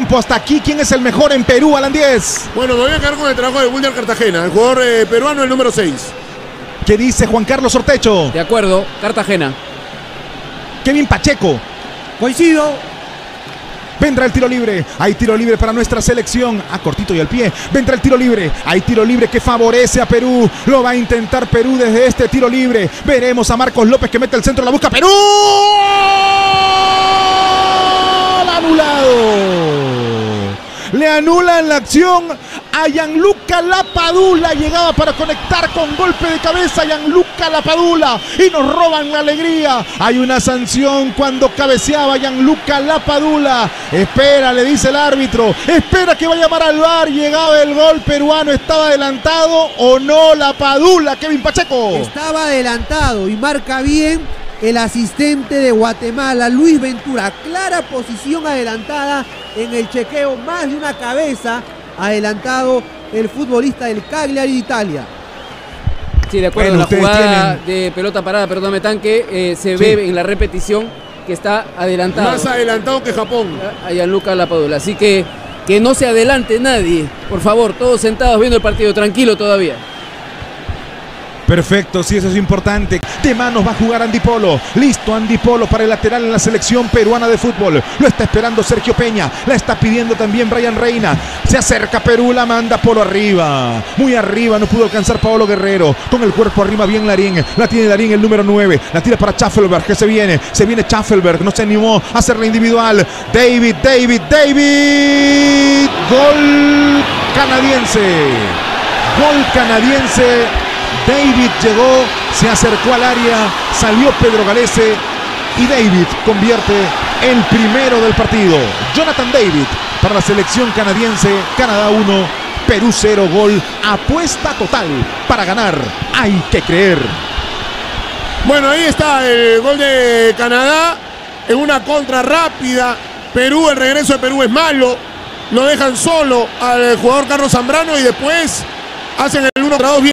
tiempo. Hasta aquí, ¿quién es el mejor en Perú, Alan 10? Bueno, me voy a quedar con el trabajo de William Cartagena, el jugador eh, peruano, el número 6. ¿Qué dice Juan Carlos Ortecho? De acuerdo, Cartagena. Kevin Pacheco. Coincido. Vendrá el tiro libre. Hay tiro libre para nuestra selección. A cortito y al pie. Vendrá el tiro libre. Hay tiro libre que favorece a Perú. Lo va a intentar Perú desde este tiro libre. Veremos a Marcos López que mete el centro. La busca Perú. Anulado. Le anulan la acción a Gianluca Lapadula. Llegaba para conectar con golpe de cabeza Gianluca Lapadula. Y nos roban la alegría. Hay una sanción cuando cabeceaba Gianluca Lapadula. Espera, le dice el árbitro. Espera que va a llamar al bar. Llegaba el gol peruano. ¿Estaba adelantado o no Lapadula? Kevin Pacheco. Estaba adelantado y marca bien el asistente de Guatemala, Luis Ventura. Clara posición adelantada en el chequeo, más de una cabeza adelantado el futbolista del Cagliari de Italia. Sí, de acuerdo, Bueno, la jugada tienen- de pelota parada, perdóname, tanque, eh, se Sí. ve en la repetición que está adelantado Más adelantado que Japón. a Gianluca Lapadula. Así que que no se adelante nadie. Por favor, todos sentados viendo el partido, tranquilo todavía. Perfecto, sí, eso es importante. De manos va a jugar Andy Polo. Listo, Andy Polo para el lateral en la selección peruana de fútbol. Lo está esperando Sergio Peña. La está pidiendo también Brian Reina. Se acerca Perú, la manda Polo arriba. Muy arriba, no pudo alcanzar Paolo Guerrero. Con el cuerpo arriba, bien Larín. La tiene Larín, el número 9. La tira para Schaffelberg, que se viene. Se viene Schaffelberg. No se animó a hacerla individual. David, David, David. Gol canadiense. Gol canadiense. David llegó, se acercó al área, salió Pedro Galese y David convierte el primero del partido. Jonathan David para la selección canadiense, Canadá 1, Perú 0, gol, apuesta total para ganar. Hay que creer. Bueno, ahí está el gol de Canadá en una contra rápida. Perú, el regreso de Perú es malo. Lo dejan solo al jugador Carlos Zambrano y después hacen el 1 contra 2 bien